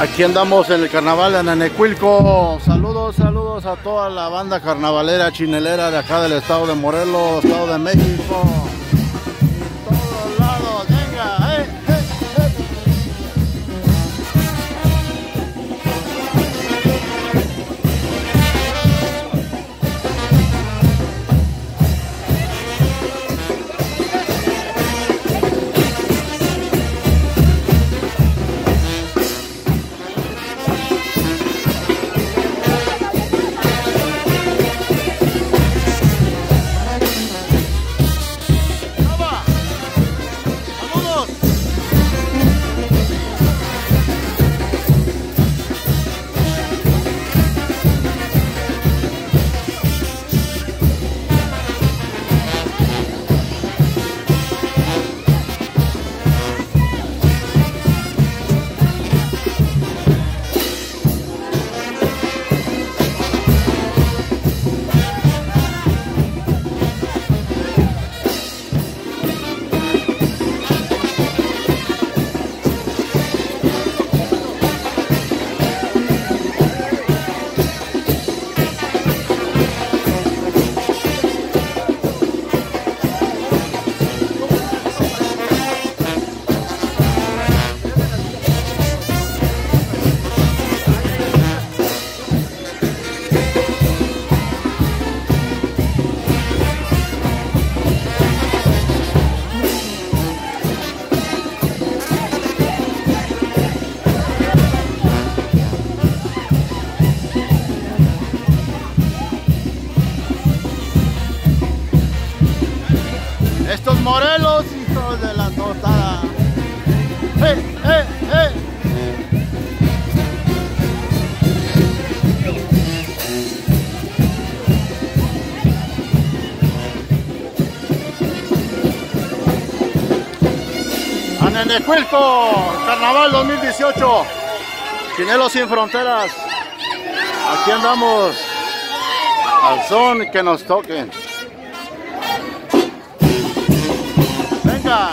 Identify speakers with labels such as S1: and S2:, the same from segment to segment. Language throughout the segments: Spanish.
S1: Aquí andamos en el carnaval de Nenecuilco. Saludos, saludos a toda la banda carnavalera, chinelera de acá del estado de Morelos, estado de México. Anenecuilco, Carnaval 2018. Chinelos sin fronteras. Aquí andamos al son que nos toquen. Venga.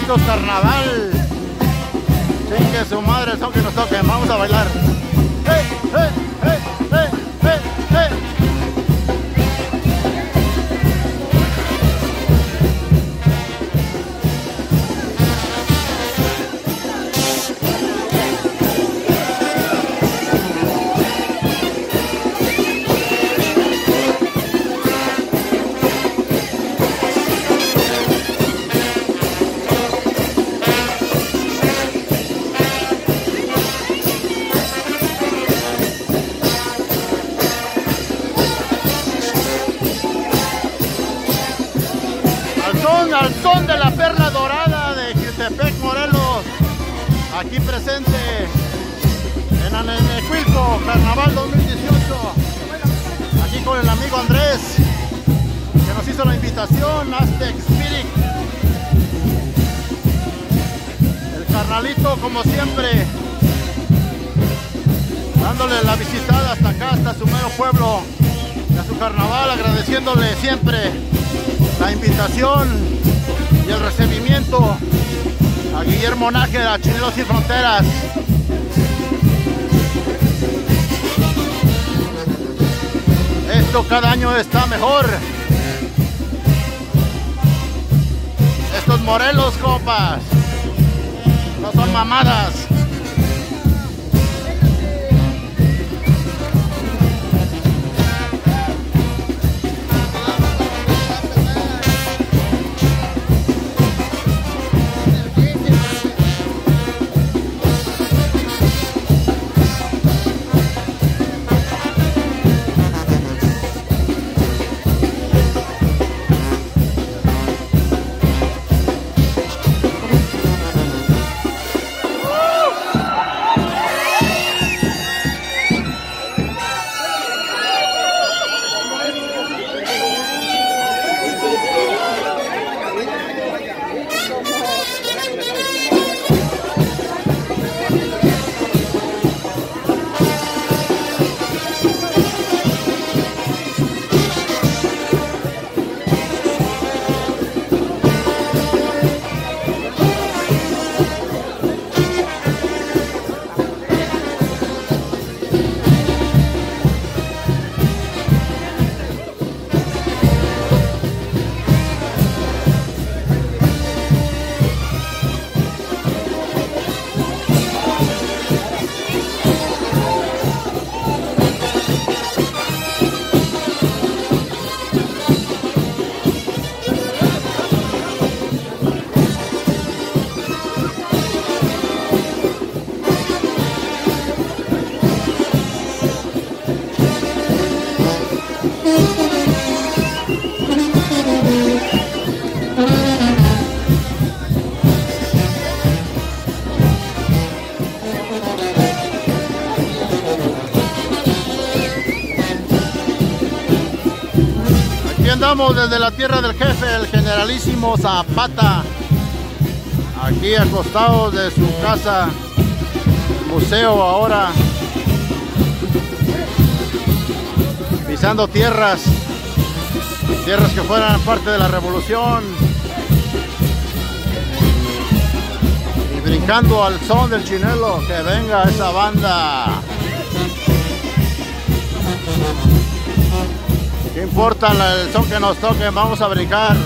S1: Esto es carnaval. Chingue su madre, son que nos toquen. Vamos a bailar. ¡Eh, eh, Carnaval 2018. Aquí con el amigo Andrés, que nos hizo la invitación, Aztec Spirit. El carnalito, como siempre, dándole la visitada hasta acá, hasta su mero pueblo, y a su carnaval, agradeciéndole siempre la invitación y el recibimiento a Guillermo Nájera, Chinelos Sin Fronteras. Cada año está mejor. Estos Morelos, copas, no son mamadas. Estamos desde la tierra del jefe, el generalísimo Zapata. Aquí acostados de su casa, museo ahora. Pisando tierras, tierras que fueran parte de la revolución. Y brincando al son del chinelo, que venga esa banda. ¿Qué importa el son que nos toque? Vamos a brincar.